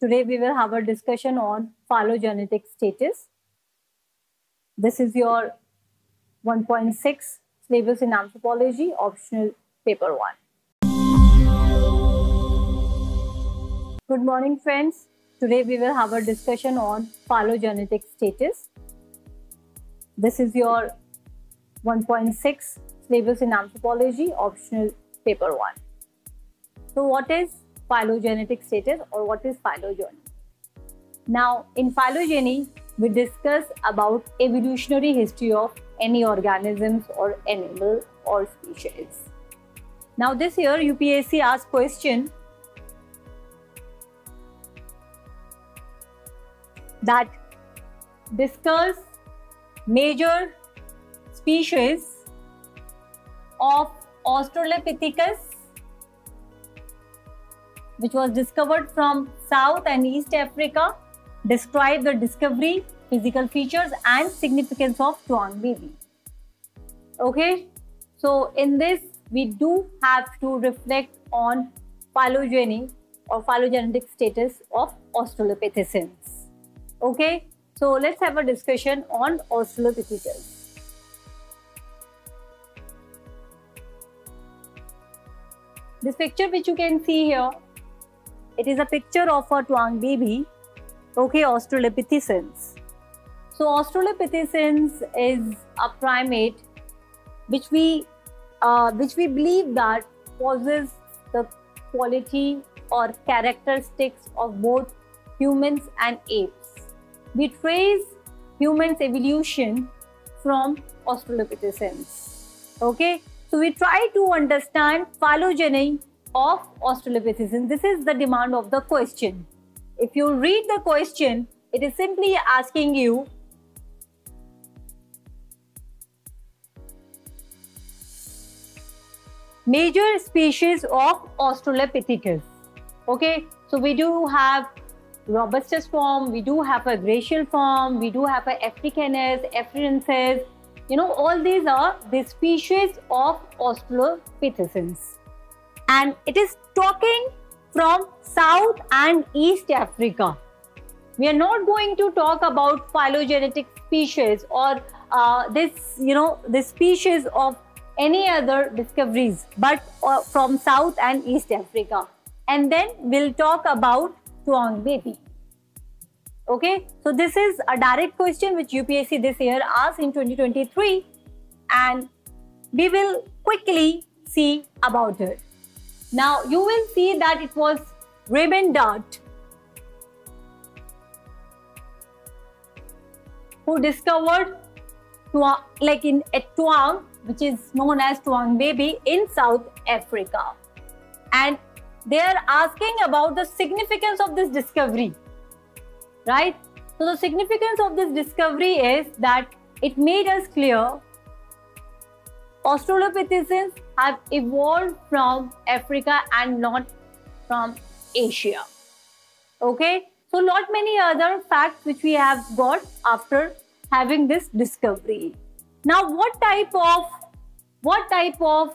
Today we will have a discussion on phylogenetic status. This is your 1.6 syllabus in anthropology, optional paper 1. Good morning friends. Today we will have a discussion on phylogenetic status. This is your 1.6 syllabus in anthropology, optional paper 1. So what is phylogenetic status or what is phylogeny? Now in phylogeny, we discuss about evolutionary history of any organisms or animal or species. Now this year UPSC asked question that discuss major species of Australopithecus which was discovered from South and East Africa, describe the discovery, physical features and significance of Taung baby. Okay, so in this we do have to reflect on phylogeny or phylogenetic status of Australopithecines. Okay, so let's have a discussion on Australopithecus. This picture which you can see here it is a picture of a Taung baby, okay, Australopithecines. So Australopithecines is a primate which we uh, which we believe that possesses the quality or characteristics of both humans and apes. We trace humans evolution from Australopithecines. Okay, so we try to understand phylogeny of Australopithecines. This is the demand of the question. If you read the question, it is simply asking you major species of Australopithecus. Okay, so we do have robustus form, we do have a gracile form, we do have a Africanus, Afarensis. You know, all these are the species of Australopithecines and it is talking from South and East Africa. We are not going to talk about phylogenetic species or uh, this, you know, the species of any other discoveries, but uh, from South and East Africa. And then we'll talk about Taung baby. Okay, so this is a direct question which UPSC this year asked in 2023 and we will quickly see about it. Now you will see that it was Reuben Dart who discovered Taung, like in at Taung, which is known as Taung baby in South Africa. And they are asking about the significance of this discovery, right? So the significance of this discovery is that it made us clear Australopithecines have evolved from Africa and not from Asia. Okay, so not many other facts which we have got after having this discovery. Now, what type of what type of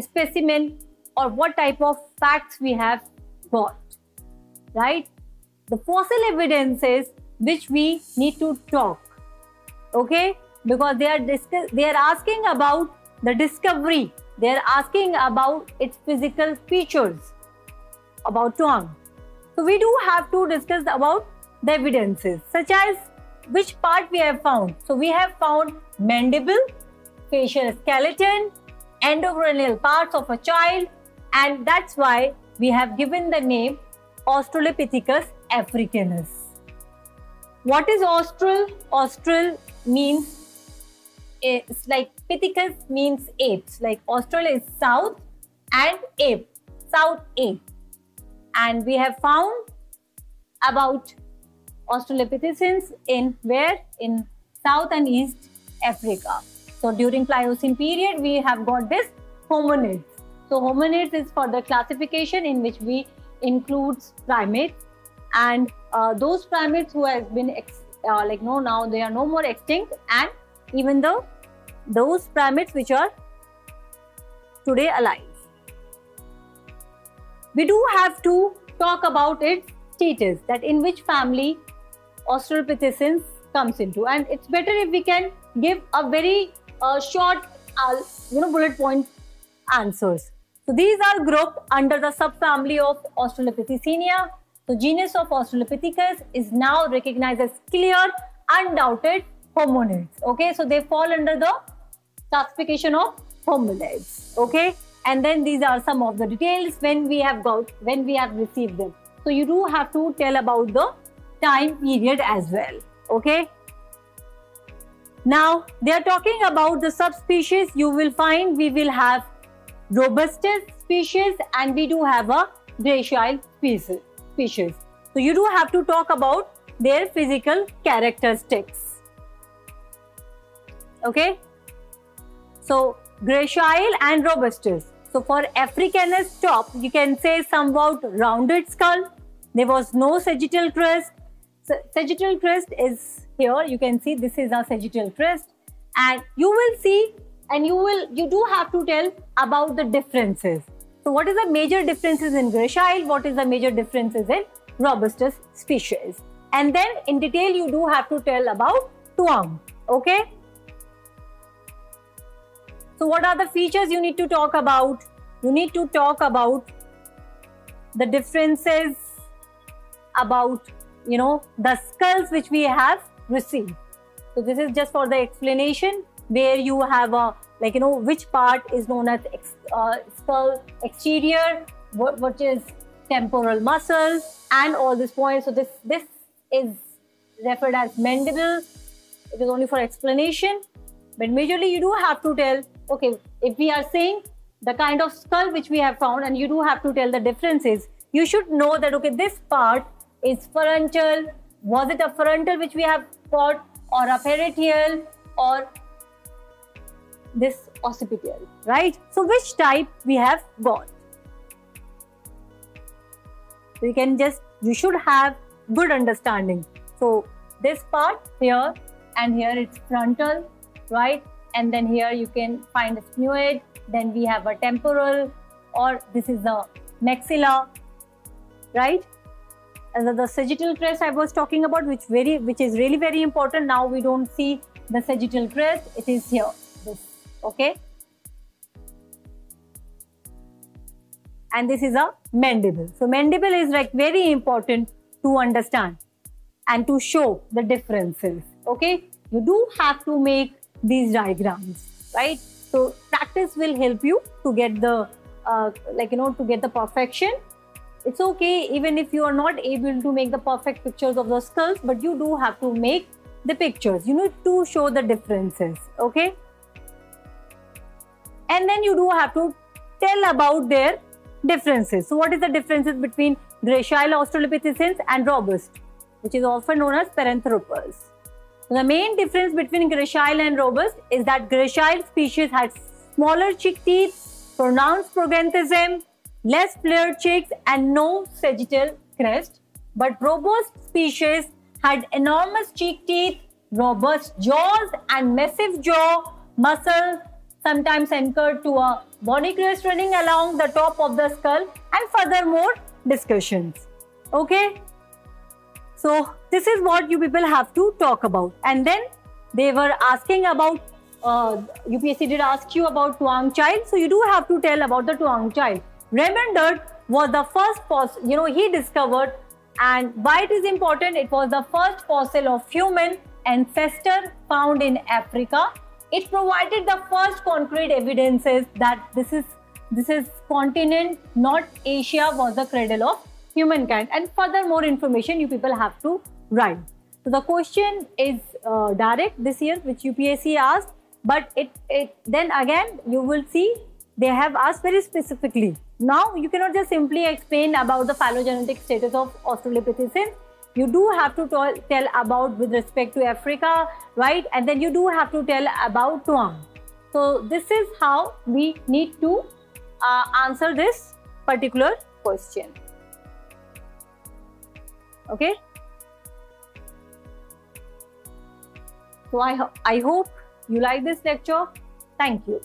specimen or what type of facts we have got, right? The fossil evidences which we need to talk. Okay, because they are they are asking about the discovery they are asking about its physical features about Taung. So we do have to discuss about the evidences such as which part we have found. So we have found mandible, facial skeleton, endocranial parts of a child and that's why we have given the name Australopithecus africanus. What is austral? Austral means it's like Pithecus means apes. Like Australia is south and ape, south ape. And we have found about Australopithecines in where? In South and East Africa. So during Pliocene period, we have got this hominids. So hominids is for the classification in which we includes primates and uh, those primates who has been uh, like no now they are no more extinct and even the those primates which are today alive. We do have to talk about its status, that in which family Australopithecines comes into. And it's better if we can give a very uh, short, uh, you know, bullet point answers. So these are grouped under the subfamily of Australopithecina. So genus of Australopithecus is now recognized as clear, undoubted hominids. Okay, so they fall under the classification of hominids. Okay, and then these are some of the details when we have got when we have received them. So you do have to tell about the time period as well. Okay. Now they are talking about the subspecies. You will find we will have robustus species and we do have a gracile species. So you do have to talk about their physical characteristics. Okay. So gracile and robustus. So for Africanus top, you can say somewhat rounded skull. There was no sagittal crest. So sagittal crest is here. You can see this is a sagittal crest. And you will see and you will you do have to tell about the differences. So what is the major differences in gracile? What is the major differences in robustus species? And then in detail you do have to tell about Taung. Okay. So what are the features you need to talk about? You need to talk about the differences about, you know, the skulls which we have received. So this is just for the explanation where you have a, like, you know, which part is known as ex, uh, skull exterior, what, what is temporal muscle and all these points. So this, this is referred as mandible. It is only for explanation. But majorly you do have to tell okay, if we are saying the kind of skull which we have found, and you do have to tell the differences, you should know that, okay, this part is frontal. Was it a frontal which we have got, or a parietal, or this occipital, right? So, which type we have got? You can just, you should have good understanding. So, this part here and here it's frontal, right? And then here you can find a sphenoid then we have a temporal or this is the maxilla right? And the sagittal crest i was talking about which very which is really very important. Now we don't see the sagittal crest it is here this okay? And this is a mandible. So mandible is like very important to understand and to show the differences okay? You do have to make these diagrams, right? So practice will help you to get the, uh, like, you know, to get the perfection. It's okay even if you are not able to make the perfect pictures of the skulls, but you do have to make the pictures. You need to show the differences, okay? And then you do have to tell about their differences. So what is the differences between Gracile Australopithecines and robust, which is often known as Paranthropus? The main difference between gracile and robust is that gracile species had smaller cheek teeth, pronounced prognathism, less flared cheeks and no sagittal crest. But robust species had enormous cheek teeth, robust jaws and massive jaw muscles sometimes anchored to a bony crest running along the top of the skull and furthermore discussions. Okay. So this is what you people have to talk about. And then they were asking about, uh, UPSC did ask you about Taung child. So you do have to tell about the Taung child. Raymond was the first, fossil, you know, he discovered and why it is important, it was the first fossil of human ancestor found in Africa. It provided the first concrete evidences that this is this is continent, not Asia, was the cradle of humankind. And further more information you people have to write. So the question is uh, direct this year which UPSC asked but it, it then again you will see they have asked very specifically. Now you cannot just simply explain about the phylogenetic status of Australopithecines. You do have to tell about with respect to Africa, right? And then you do have to tell about Taung. So this is how we need to uh, answer this particular question okay? So i, I hope you like this lecture. Thank you